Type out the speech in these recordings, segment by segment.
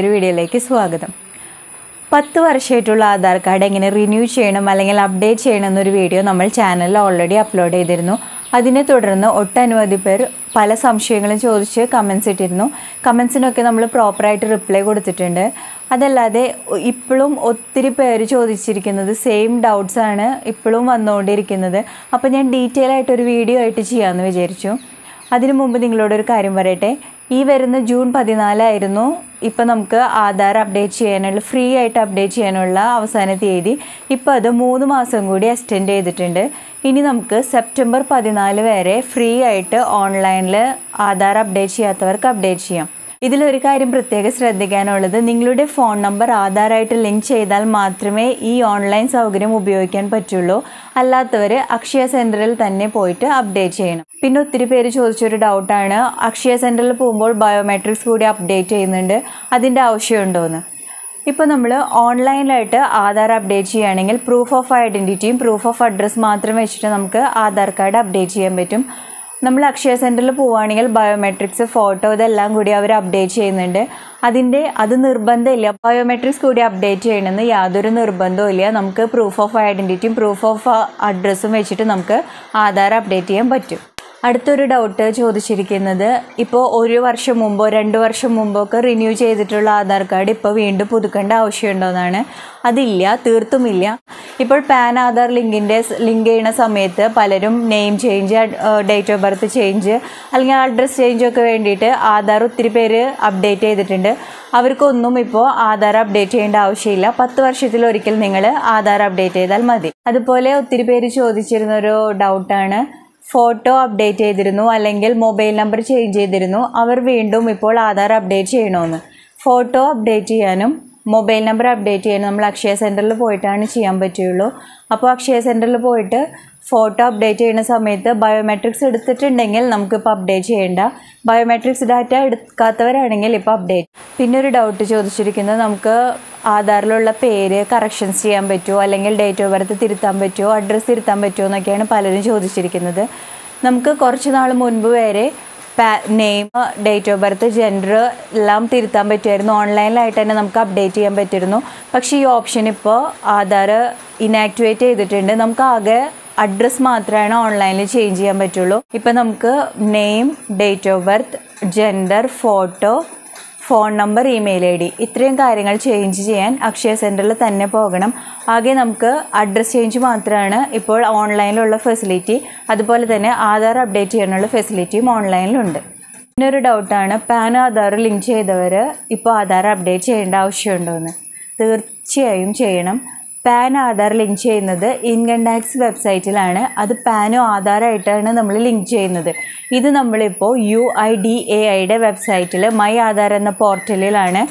ഒരു വീഡിയോയിലേക്ക് സ്വാഗതം. പത്ത് വർഷമായിട്ടുള്ള ആധാർ കാർഡ് എങ്ങനെ റിന്യൂ ചെയ്യണം അല്ലെങ്കിൽ അപ്ഡേറ്റ് ചെയ്യണം എന്നൊരു വീഡിയോ നമ്മൾ ചാനലിൽ ഓൾറെഡി അപ്ലോഡ് ചെയ്തിരുന്നു. അതിനെ തുടർന്ന് ഒട്ടനവധി പേർ പല സംശയങ്ങളും ചോദിച്ച് കമൻസ് ഇട്ടിരുന്നു. കമൻസിനൊക്കെ നമ്മൾ പ്രോപ്പറായിട്ട് റിപ്ലൈ കൊടുത്തിട്ടുണ്ട്. അതല്ലാതെ ഇപ്പോഴും ഒത്തിരി പേര് ചോദിച്ചിരിക്കുന്നത് സെയിം ഡൗട്ട്സ് ആണ് ഇപ്പോഴും വന്നുകൊണ്ടിരിക്കുന്നത്. അപ്പോൾ ഞാൻ ഡീറ്റെയിൽ ആയിട്ടൊരു വീഡിയോ ആയിട്ട് ചെയ്യാമെന്ന് വിചാരിച്ചു. അതിനു മുമ്പ് നിങ്ങളോടൊരു കാര്യം പറയട്ടെ? ഈ വരുന്ന ജൂൺ പതിനാലായിരുന്നു. ഇപ്പോൾ നമുക്ക് ആധാർ അപ്ഡേറ്റ് ചെയ്യാനുള്ള ഫ്രീ ആയിട്ട് അപ്ഡേറ്റ് ചെയ്യാനുള്ള അവസാന തീയതി. ഇപ്പോൾ അത് മൂന്ന് മാസം കൂടി എക്സ്റ്റെൻഡ് ചെയ്തിട്ടുണ്ട്. ഇനി നമുക്ക് സെപ്റ്റംബർ പതിനാല് വരെ ഫ്രീ ആയിട്ട് ഓൺലൈനിൽ ആധാർ അപ്ഡേറ്റ് ചെയ്യാത്തവർക്ക് അപ്ഡേറ്റ് ചെയ്യാം. ഇതിലൊരു കാര്യം പ്രത്യേകം ശ്രദ്ധിക്കാനുള്ളത് നിങ്ങളുടെ ഫോൺ നമ്പർ ആധാറായിട്ട് ലിങ്ക് ചെയ്താൽ മാത്രമേ ഈ ഓൺലൈൻ സൗകര്യം ഉപയോഗിക്കാൻ പറ്റുള്ളൂ. അല്ലാത്തവർ അക്ഷയ സെന്ററിൽ തന്നെ പോയിട്ട് അപ്ഡേറ്റ് ചെയ്യണം. പിന്നെ ഒത്തിരി പേര് ചോദിച്ചൊരു ഡൗട്ടാണ് അക്ഷയ സെന്ററിൽ പോകുമ്പോൾ ബയോമെട്രിക്സ് കൂടി അപ്ഡേറ്റ് ചെയ്യുന്നുണ്ട് അതിന്റെ ആവശ്യമുണ്ടോയെന്ന് ഇപ്പോൾ നമ്മൾ ഓൺലൈനിലായിട്ട് ആധാർ അപ്ഡേറ്റ് ചെയ്യുകയാണെങ്കിൽ പ്രൂഫ് ഓഫ് ഐഡന്റിറ്റിയും പ്രൂഫ് ഓഫ് അഡ്രസ്സ് മാത്രം വെച്ചിട്ട് നമുക്ക് ആധാർ കാർഡ് അപ്ഡേറ്റ് ചെയ്യാൻ പറ്റും. നമ്മൾ അക്ഷയ സെന്ററിൽ പോവുകയാണെങ്കിൽ ബയോമെട്രിക്സ് ഫോട്ടോ ഇതെല്ലാം കൂടി അവർ അപ്ഡേറ്റ് ചെയ്യുന്നുണ്ട്. അതിന്റെ അത് നിർബന്ധമില്ല. ബയോമെട്രിക്സ് കൂടി അപ്ഡേറ്റ് ചെയ്യണമെന്ന് യാതൊരു നിർബന്ധവും ഇല്ല. നമുക്ക് പ്രൂഫ് ഓഫ് ഐഡന്റിറ്റിയും പ്രൂഫ് ഓഫ് അഡ്രസ്സും വെച്ചിട്ട് നമുക്ക് ആധാർ അപ്ഡേറ്റ് ചെയ്യാൻ പറ്റും. അടുത്തൊരു ഡൗട്ട് ചോദിച്ചിരിക്കുന്നത് ഇപ്പോൾ ഒരു വർഷം മുമ്പോ രണ്ട് വർഷം മുമ്പോ ഒക്കെ റിന്യൂ ചെയ്തിട്ടുള്ള ആധാർ കാർഡ് ഇപ്പോൾ വീണ്ടും പുതുക്കേണ്ട ആവശ്യമുണ്ടോ എന്നാണ്. അതില്ല തീർത്തുമില്ല. ഇപ്പോൾ പാൻ ആധാർ ലിങ്കിന്റെ ലിങ്ക് ചെയ്യുന്ന സമയത്ത് പലരും name change date of birth change അല്ലെങ്കിൽ അഡ്രസ്സ് ചേഞ്ചൊക്കെ വേണ്ടിയിട്ട് ആധാർ ഒത്തിരി പേര് അപ്ഡേറ്റ് ചെയ്തിട്ടുണ്ട്. അവർക്കൊന്നും ഇപ്പോൾ ആധാർ അപ്ഡേറ്റ് ചെയ്യേണ്ട ആവശ്യമില്ല. പത്ത് വർഷത്തിൽ ഒരിക്കൽ നിങ്ങൾ ആധാർ അപ്ഡേറ്റ് ചെയ്താൽ മതി. അതുപോലെ ഒത്തിരി പേര് ചോദിച്ചിരുന്നൊരു ഡൗട്ടാണ് ഫോട്ടോ അപ്ഡേറ്റ് ചെയ്തിരുന്നു അല്ലെങ്കിൽ മൊബൈൽ നമ്പർ ചേഞ്ച് ചെയ്തിരുന്നു. അവർ വീണ്ടും ഇപ്പോൾ ആധാർ അപ്ഡേറ്റ് ചെയ്യണമെന്ന് ഫോട്ടോ അപ്ഡേറ്റ് ചെയ്യാനും മൊബൈൽ നമ്പർ അപ്ഡേറ്റ് ചെയ്യണം നമ്മൾ അക്ഷയ സെന്ററിൽ പോയിട്ടാണ് ചെയ്യാൻ പറ്റുകയുള്ളൂ അപ്പോൾ അക്ഷയ സെന്ററിൽ പോയിട്ട് ഫോട്ടോ അപ്ഡേറ്റ് ചെയ്യുന്ന സമയത്ത് ബയോമെട്രിക്സ് എടുത്തിട്ടുണ്ടെങ്കിൽ നമുക്കിപ്പോൾ അപ്ഡേറ്റ് ചെയ്യേണ്ട. ബയോമെട്രിക്സ് ഡാറ്റ എടുക്കാത്തവരാണെങ്കിൽ ഇപ്പോൾ അപ്ഡേറ്റ്. പിന്നെ ഒരു ഡൗട്ട് ചോദിച്ചിരിക്കുന്നത് നമുക്ക് ആധാറിലുള്ള പേര് കറക്ഷൻസ് ചെയ്യാൻ പറ്റുമോ? അല്ലെങ്കിൽ ഡേറ്റ് ഓഫ് ബർത്ത് തിരുത്താൻ പറ്റുമോ? അഡ്രസ്സ് തിരുത്താൻ പറ്റുമോ എന്നൊക്കെയാണ് പലരും ചോദിച്ചിരിക്കുന്നത്. നമുക്ക് കുറച്ച് നാൾ മുൻപ് വരെ name date of birth gender എല്ലാം തിരുത്താൻ പറ്റുമായിരുന്നു. ഓൺലൈനിലായിട്ട് തന്നെ നമുക്ക് അപ്ഡേറ്റ് ചെയ്യാൻ പറ്റിയിരുന്നു. പക്ഷേ ഈ ഓപ്ഷൻ ഇപ്പോൾ ആധാർ ഇനാക്ടിവേറ്റ് ചെയ്തിട്ടുണ്ട്. നമുക്ക് ആകെ അഡ്രസ്സ് മാത്രമാണ് ഓൺലൈനിൽ ചേഞ്ച് ചെയ്യാൻ പറ്റുള്ളൂ. ഇപ്പം നമുക്ക് name date of birth gender photo phone number email I D. ഇത്രയും കാര്യങ്ങൾ ചേഞ്ച് ചെയ്യാൻ അക്ഷയ സെന്ററിൽ തന്നെ പോകണം. ആകെ നമുക്ക് അഡ്രസ് ചേഞ്ച് മാത്രമാണ് ഇപ്പോൾ ഓൺലൈനിലുള്ള ഫെസിലിറ്റി അതുപോലെ തന്നെ ആധാർ അപ്ഡേറ്റ് ചെയ്യാനുള്ള ഫെസിലിറ്റിയും ഓൺലൈനിലുണ്ട് പിന്നെ ഒരു ഡൗട്ടാണ് പാൻ ആധാർ ലിങ്ക് ചെയ്തവർ ഇപ്പോൾ ആധാർ അപ്ഡേറ്റ് ചെയ്യേണ്ട ആവശ്യമുണ്ടോ എന്ന് തീർച്ചയായും ചെയ്യണം. പാൻ ആധാർ ലിങ്ക് ചെയ്യുന്നത് ഇൻകം ടാക്സ് വെബ്സൈറ്റിലാണ് അത് പാനോ ആധാറായിട്ടാണ് നമ്മൾ ലിങ്ക് ചെയ്യുന്നത്. ഇത് നമ്മളിപ്പോൾ യു ഐ ഡി എ ഐയുടെ വെബ്സൈറ്റിൽ മൈ ആധാർ എന്ന പോർട്ടലിലാണ്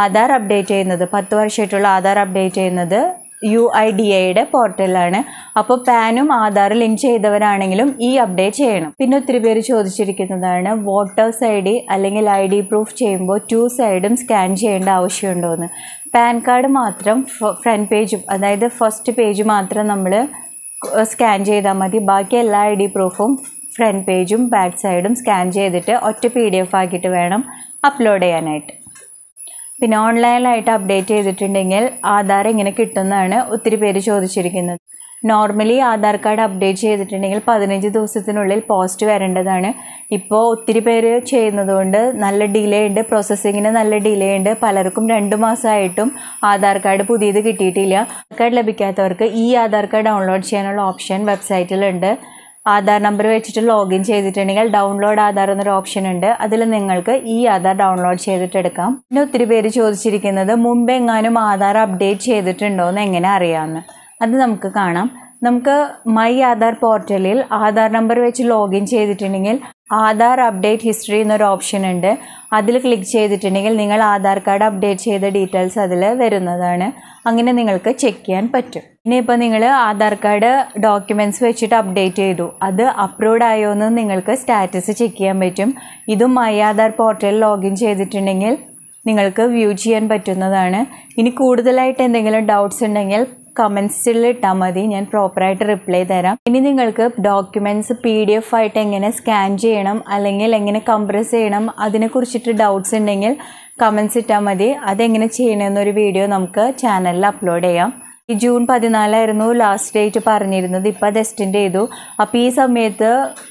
ആധാർ അപ്ഡേറ്റ് ചെയ്യുന്നത്. പത്ത് വർഷമായിട്ടുള്ള ആധാർ അപ്ഡേറ്റ് ചെയ്യുന്നത്. യു ഐ ഡി എയുടെ പോർട്ടലാണ്. അപ്പോൾ പാനും ആധാർ ലിങ്ക് ചെയ്തവരാണെങ്കിലും ഈ അപ്ഡേറ്റ് ചെയ്യണം. പിന്നെ ഒത്തിരി പേര് ചോദിച്ചിരിക്കുന്നതാണ് വോട്ടേഴ്സ് ഐ ഡി അല്ലെങ്കിൽ ഐ ഡി പ്രൂഫ് ചെയ്യുമ്പോൾ ടു സൈഡും സ്കാൻ ചെയ്യേണ്ട ആവശ്യമുണ്ടോ എന്ന്. പാൻ കാർഡ് മാത്രം ഫ്രണ്ട് പേജും അതായത് ഫസ്റ്റ് പേജ് മാത്രം നമ്മൾ സ്കാൻ ചെയ്താൽ മതി. ബാക്കി എല്ലാ ഐ ഡി പ്രൂഫും ഫ്രണ്ട് പേജും ബാക്ക് സൈഡും സ്കാൻ ചെയ്തിട്ട് ഒറ്റ പി ഡി എഫ് ആക്കിയിട്ട് വേണം അപ്ലോഡ് ചെയ്യാനായിട്ട്. പിന്നെ ഓൺലൈനിലായിട്ട് അപ്ഡേറ്റ് ചെയ്തിട്ടുണ്ടെങ്കിൽ ആധാർ എങ്ങനെ കിട്ടുന്നതാണ് ഒത്തിരി പേര് ചോദിച്ചിരിക്കുന്നത്. നോർമലി ആധാർ കാർഡ് അപ്ഡേറ്റ് ചെയ്തിട്ടുണ്ടെങ്കിൽ പതിനഞ്ച് ദിവസത്തിനുള്ളിൽ പോസ്റ്റ് വരേണ്ടതാണ്. ഇപ്പോൾ ഒത്തിരി പേര് ചെയ്യുന്നതുകൊണ്ട് നല്ല ഡിലേ ഉണ്ട്. പ്രോസസ്സിങ്ങിന് നല്ല ഡിലേ ഉണ്ട്. പലർക്കും രണ്ട് മാസമായിട്ടും ആധാർ കാർഡ് പുതിയത് കിട്ടിയിട്ടില്ല. കാർഡ് ലഭിക്കാത്തവർക്ക് ഈ ആധാർ കാർഡ് ഡൗൺലോഡ് ചെയ്യാനുള്ള ഓപ്ഷൻ വെബ്സൈറ്റിലുണ്ട് ആധാർ നമ്പർ വെച്ചിട്ട് ലോഗിൻ ചെയ്തിട്ടുണ്ടെങ്കിൽ ഡൗൺലോഡ് ആധാർ എന്നൊരു ഓപ്ഷൻ ഉണ്ട്. അതിൽ നിങ്ങൾക്ക് ഈ ആധാർ ഡൗൺലോഡ് ചെയ്തിട്ട് എടുക്കാം. പിന്നെ ഒത്തിരി പേര് ചോദിച്ചിരിക്കുന്നത് മുമ്പ് എങ്ങാനും ആധാർ അപ്ഡേറ്റ് ചെയ്തിട്ടുണ്ടോ എന്ന് എങ്ങനെ അറിയാമെന്ന്. അത് നമുക്ക് കാണാം. നമുക്ക് മൈ ആധാർ പോർട്ടലിൽ ആധാർ നമ്പർ വെച്ച് ലോഗിൻ ചെയ്തിട്ടുണ്ടെങ്കിൽ ആധാർ അപ്ഡേറ്റ് ഹിസ്റ്ററി എന്നൊരു ഓപ്ഷൻ ഉണ്ട്. അതിൽ ക്ലിക്ക് ചെയ്തിട്ടുണ്ടെങ്കിൽ നിങ്ങൾ ആധാർ കാർഡ് അപ്ഡേറ്റ് ചെയ്ത ഡീറ്റെയിൽസ് അതിൽ വരുന്നതാണ്. അങ്ങനെ നിങ്ങൾക്ക് ചെക്ക് ചെയ്യാൻ പറ്റും. ഇനിയിപ്പോൾ നിങ്ങൾ ആധാർ കാർഡ് ഡോക്യുമെന്റ്സ് വെച്ചിട്ട് അപ്ഡേറ്റ് ചെയ്തു. അത് അപ്രൂവ്ഡ് ആയോ എന്ന് നിങ്ങൾക്ക് സ്റ്റാറ്റസ് ചെക്ക് ചെയ്യാൻ പറ്റും. ഇതും മൈ ആധാർ പോർട്ടലിൽ ലോഗിൻ ചെയ്തിട്ടുണ്ടെങ്കിൽ നിങ്ങൾക്ക് വ്യൂ ചെയ്യാൻ പറ്റുന്നതാണ്. ഇനി കൂടുതലായിട്ട് എന്തെങ്കിലും ഡൗട്ട്സ് ഉണ്ടെങ്കിൽ കമൻസിൽ ഇട്ടാൽ മതി. ഞാൻ പ്രോപ്പറായിട്ട് റിപ്ലൈ തരാം. ഇനി നിങ്ങൾക്ക് ഡോക്യുമെന്റ്സ് പി ഡി എഫ് ആയിട്ട് എങ്ങനെ സ്കാൻ ചെയ്യണം അല്ലെങ്കിൽ എങ്ങനെ കംപ്രസ് ചെയ്യണം അതിനെക്കുറിച്ചിട്ട് ഡൗട്ട്സ് ഉണ്ടെങ്കിൽ കമൻസ് ഇട്ടാൽ മതി. അതെങ്ങനെ ചെയ്യണമെന്നൊരു വീഡിയോ നമുക്ക് ചാനലിൽ അപ്ലോഡ് ചെയ്യാം. ജൂൺ പതിനാലായിരുന്നു ലാസ്റ്റ് ഡേറ്റ് പറഞ്ഞിരുന്നത്. ഇപ്പോൾ അത് എക്സ്റ്റെൻഡ് ചെയ്തു. അപ്പോൾ ഈ സമയത്ത്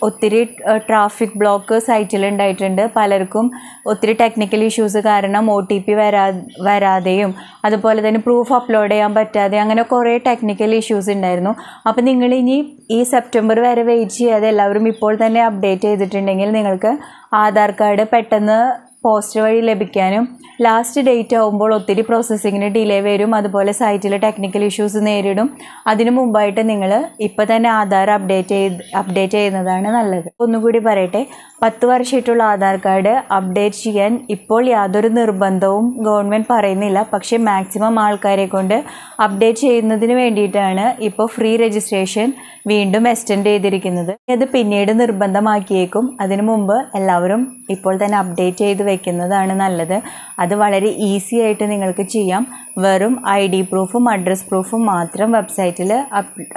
ഒത്തിരി ട്രാഫിക് ബ്ലോക്ക് സൈറ്റിൽ ഉണ്ടായിട്ടുണ്ട് പലർക്കും ഒത്തിരി ടെക്നിക്കൽ ഇഷ്യൂസ് കാരണം ഒ ടി പി വരാ വരാതെയും അതുപോലെ തന്നെ പ്രൂഫ് അപ്ലോഡ് ചെയ്യാൻ പറ്റാതെ അങ്ങനെ കുറേ ടെക്നിക്കൽ ഇഷ്യൂസ് ഉണ്ടായിരുന്നു അപ്പോൾ നിങ്ങൾ ഇനി ഈ സെപ്റ്റംബർ വരെ വെയിറ്റ് ചെയ്യാതെ എല്ലാവരും ഇപ്പോൾ തന്നെ അപ്ഡേറ്റ് ചെയ്തിട്ടുണ്ടെങ്കിൽ നിങ്ങൾക്ക് ആധാർ കാർഡ് പെട്ടെന്ന് പോസ്റ്റ് വഴി ലഭിക്കാനും ലാസ്റ്റ് ഡേറ്റ് ആകുമ്പോൾ ഒത്തിരി പ്രോസസ്സിങ്ങിന് ഡിലേ വരും. അതുപോലെ സൈറ്റിൽ ടെക്നിക്കൽ ഇഷ്യൂസ് നേരിടും. അതിനു മുമ്പായിട്ട് നിങ്ങൾ ഇപ്പോൾ തന്നെ ആധാർ അപ്ഡേറ്റ് ചെയ്ത് അപ്ഡേറ്റ് ചെയ്യുന്നതാണ് നല്ലത്. ഒന്നുകൂടി പറയട്ടെ. പത്ത് വർഷമായിട്ടുള്ള ആധാർ കാർഡ് അപ്ഡേറ്റ് ചെയ്യാൻ ഇപ്പോൾ യാതൊരു നിർബന്ധവും ഗവൺമെന്റ് പറയുന്നില്ല. പക്ഷേ മാക്സിമം ആൾക്കാരെ കൊണ്ട് അപ്ഡേറ്റ് ചെയ്യുന്നതിന് വേണ്ടിയിട്ടാണ് ഇപ്പോൾ ഫ്രീ രജിസ്ട്രേഷൻ വീണ്ടും എക്സ്റ്റെൻഡ് ചെയ്തിരിക്കുന്നത്. അത് പിന്നീട് നിർബന്ധമാക്കിയേക്കും. അതിനു മുമ്പ് എല്ലാവരും ഇപ്പോൾ തന്നെ അപ്ഡേറ്റ് ചെയ്ത് വെക്കുന്നതാണ് നല്ലത്. അത് വളരെ ഈസി ആയിട്ട് നിങ്ങൾക്ക് ചെയ്യാം. വെറും ഐ ഡി പ്രൂഫും അഡ്രസ് പ്രൂഫും മാത്രം വെബ്സൈറ്റിൽ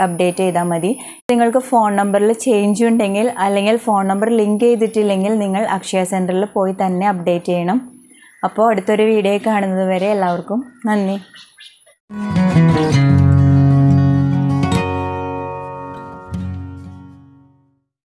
അപ്ഡേറ്റ് ചെയ്താൽ മതി. നിങ്ങൾക്ക് ഫോൺ നമ്പറിൽ ചേഞ്ച് ഉണ്ടെങ്കിൽ അല്ലെങ്കിൽ ഫോൺ നമ്പർ ലിങ്ക് ചെയ്തിട്ടില്ലെങ്കിൽ നിങ്ങൾ അക്ഷയ സെന്ററിൽ പോയി തന്നെ അപ്ഡേറ്റ് ചെയ്യണം. അപ്പോൾ അടുത്തൊരു വീഡിയോ കാണുന്നത് വരെ എല്ലാവർക്കും നന്ദി.